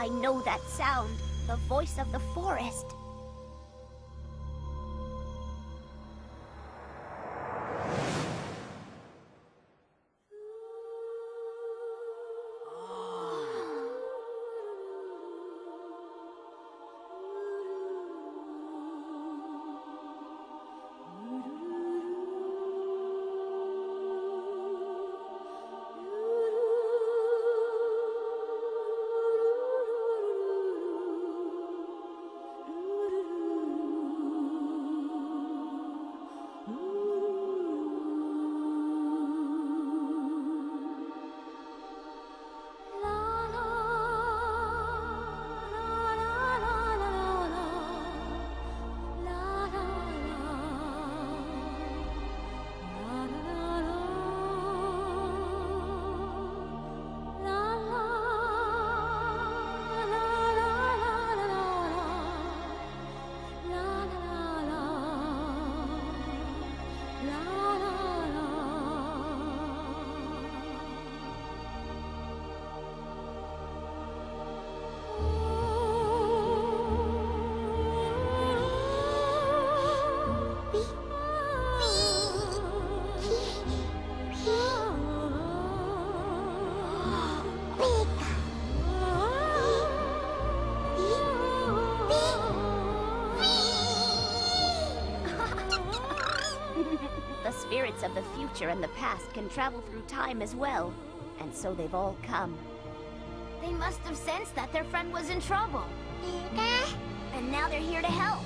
I know that sound. The voice of the forest. Spirits of the future and the past can travel through time as well. And so they've all come. They must have sensed that their friend was in trouble. Eh? And now they're here to help.